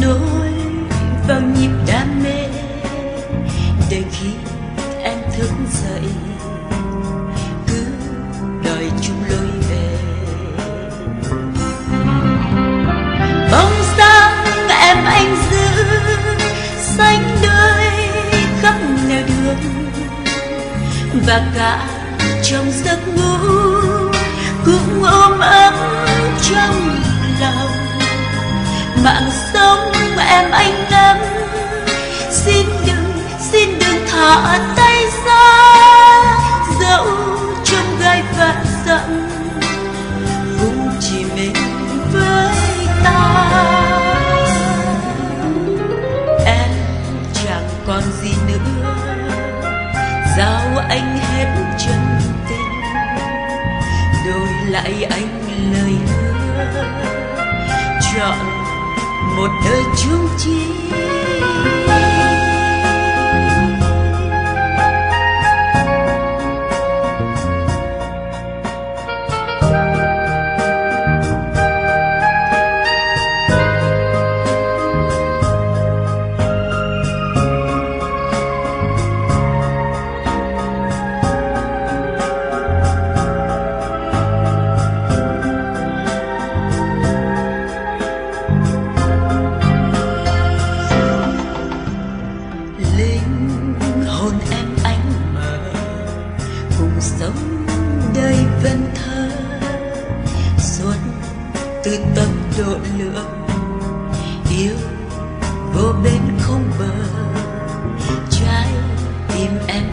nối vào nhịp đam mê. Để khi em thức dậy, cứ đòi chung lối về. Bóng dáng em anh giữ, xanh đôi khắp nẻo đường. Và cả trong giấc ngủ, cũng ôm ấp trong lòng. Mạng em anh nắm, xin đừng xin đừng thả tay ra. Dẫu trong gai vạn dặm cũng chỉ mình với ta. Em chẳng còn gì nữa. Giao anh hết chân tình đổi lại anh lời hứa. Chọn một đời chung chi.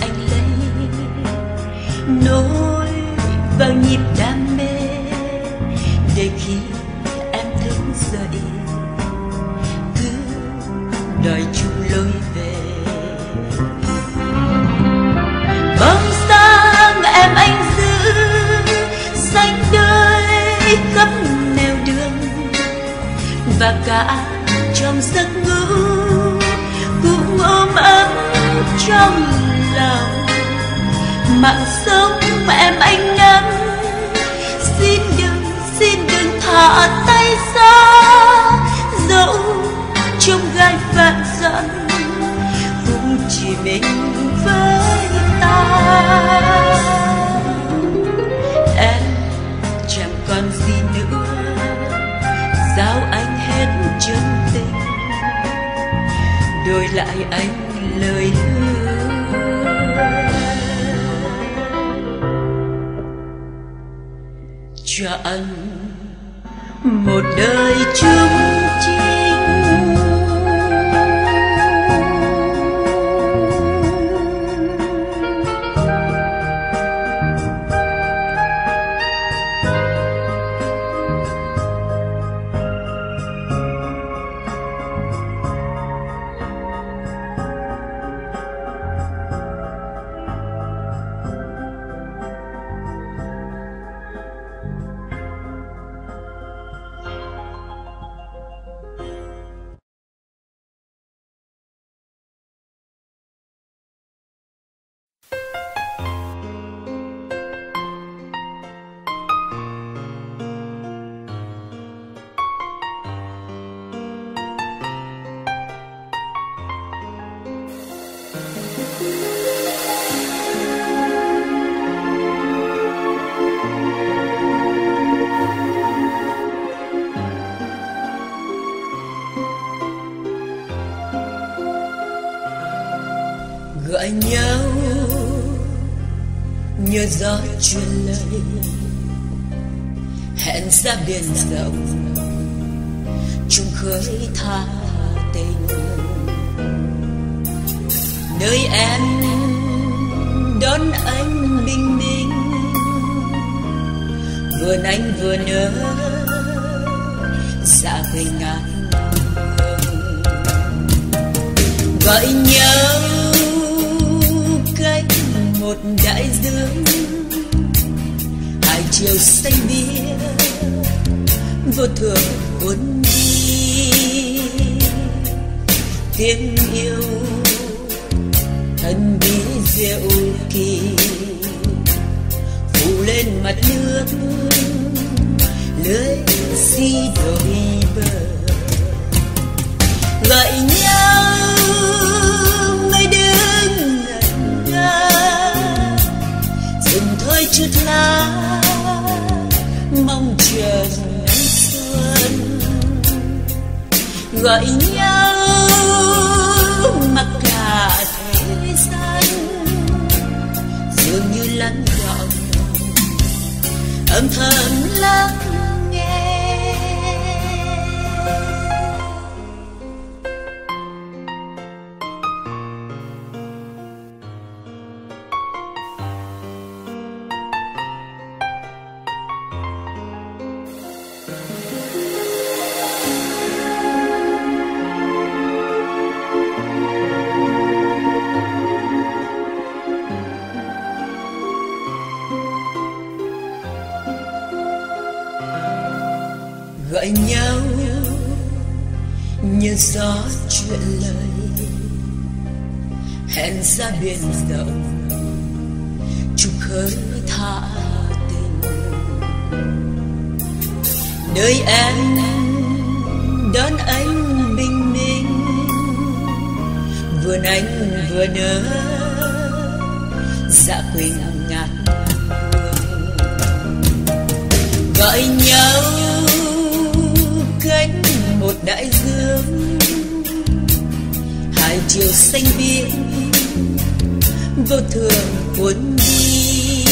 Anh lấy. Nối vào nhịp đam mê, để khi em thức dậy, cứ đòi chung lối về. Bóng sáng em anh giữ xanh đôi khắp nẻo đường, và cả trong giấc ngủ cũng ôm ấp trong mạng sống em anh ngắm xin đừng xin đừng thả tay ra. Dẫu trong gai vạn dặm cũng chỉ mình với ta. Em chẳng còn gì nữa. Giao anh hết chân tình, đổi lại anh lời hứa. Cho anh. Một đời chúng gió truyền lời hẹn ra biển rộng, chung khơi tha tình. Nơi em đón anh bình minh vườn anh vừa nở dạ cây ngàn gọi nhau cách một đại dương. Hai chiều xanh biếc, vô thường cuốn đi. Tiếng yêu thân bí diệu kỳ, phủ lên mặt nước, lưới si đôi bờ. Gọi nhau. Gọi nhau mặc cả thế gian. Dường như lắng giọng âm thầm lắng gió chuyện lời. Hẹn ra biển rộng chúc khơi tha tình. Nơi em đón anh bình minh, vườn anh vừa nở dạ quỳnh ngát gọi nhau cách đại dương. Hai chiều xanh biếc vô thường cuốn đi.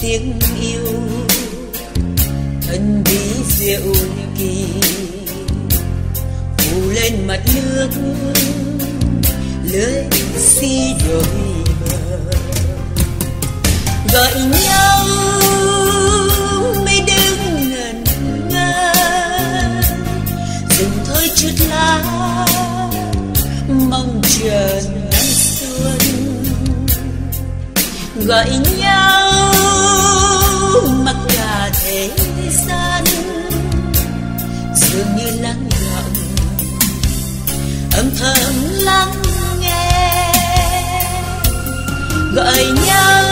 Tiếng yêu thân bí diệu kỳ phủ lên mặt nước. Lưới si đôi bờ gọi nhau gọi nhau. Mặc cả thế gian, dường như lắng gọn âm thầm lắng nghe. Gọi nhau.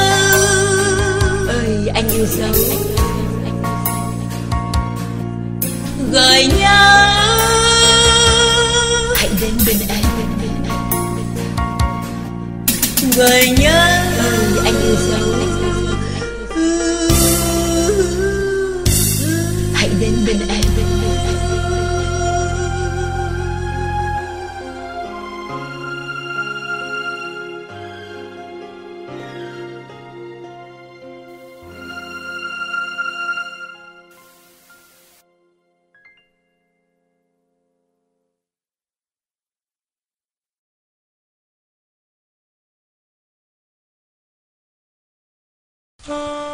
Ơi, anh yêu dấu. Gọi nhau. Hãy đến bên em. Gọi Oh.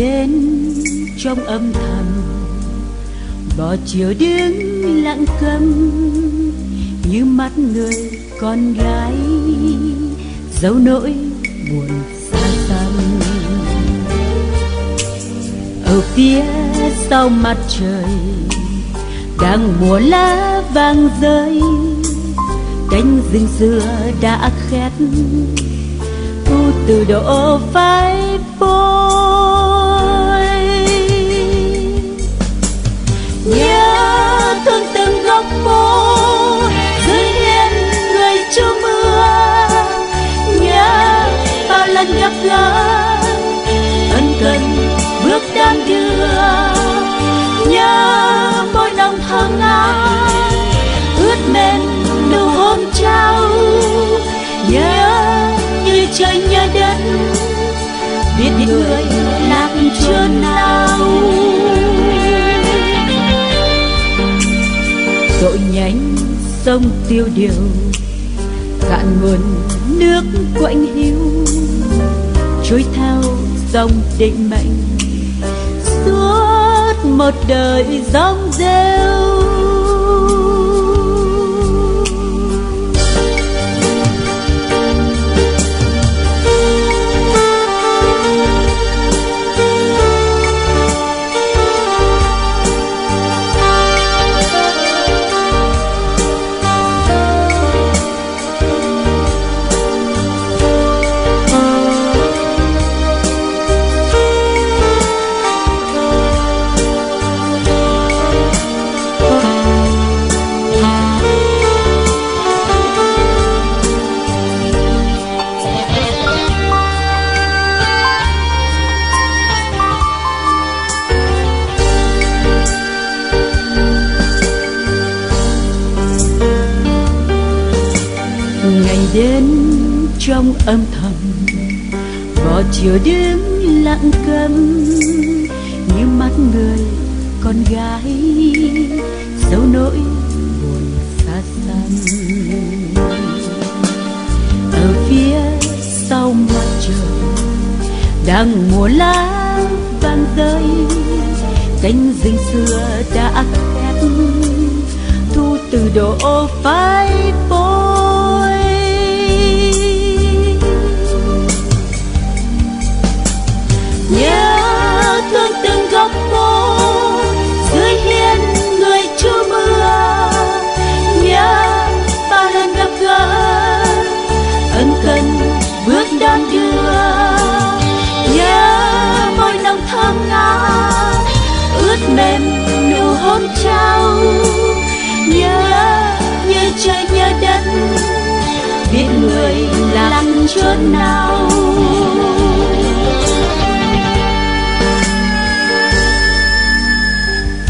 Đến trong âm thầm. Bỏ chiều đứng lặng câm như mắt người con gái, dấu nỗi buồn xa xăm. Ở phía sau mặt trời, đang mùa lá vàng rơi. Cánh rừng xưa đã khét thu từ độ phai người lạc chưa đau. dội nhánh sông tiêu điều, cạn nguồn nước quạnh hiu trôi theo dòng định mệnh, suốt một đời dòng rêu trong âm thầm. Vào chiều đứng lặng câm như mắt người con gái dấu nỗi buồn xa xăm. Ở phía sau mặt trời, đang mùa lá vàng rơi cánh rừng xưa đã khép thu từ độ phai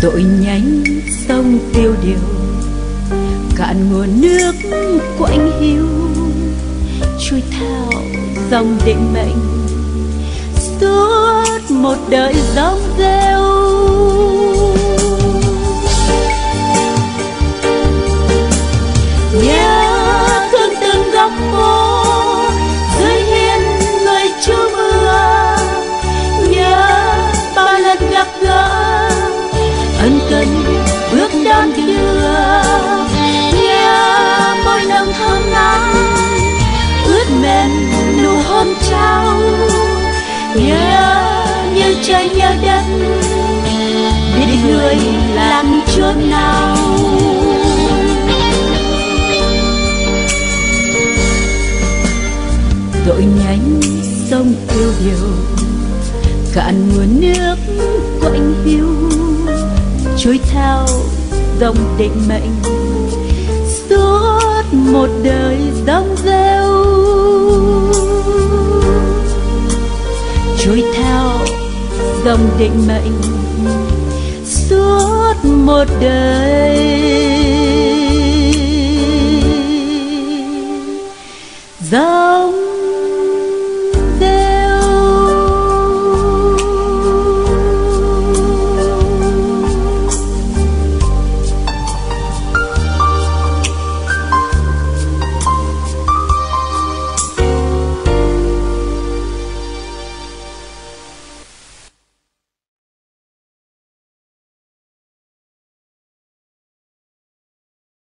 tội nhánh sông tiêu điều. Cạn nguồn nước của anh hiu chui theo dòng định mệnh. Suốt một đời dòng rêu ơi người làm chốn nào. Đội nhánh sông tiêu điều cạn nguồn nước quạnh hiu trôi theo dòng định mệnh. Suốt một đời dòng rêu trôi theo dòng định mệnh suốt một đời. Giống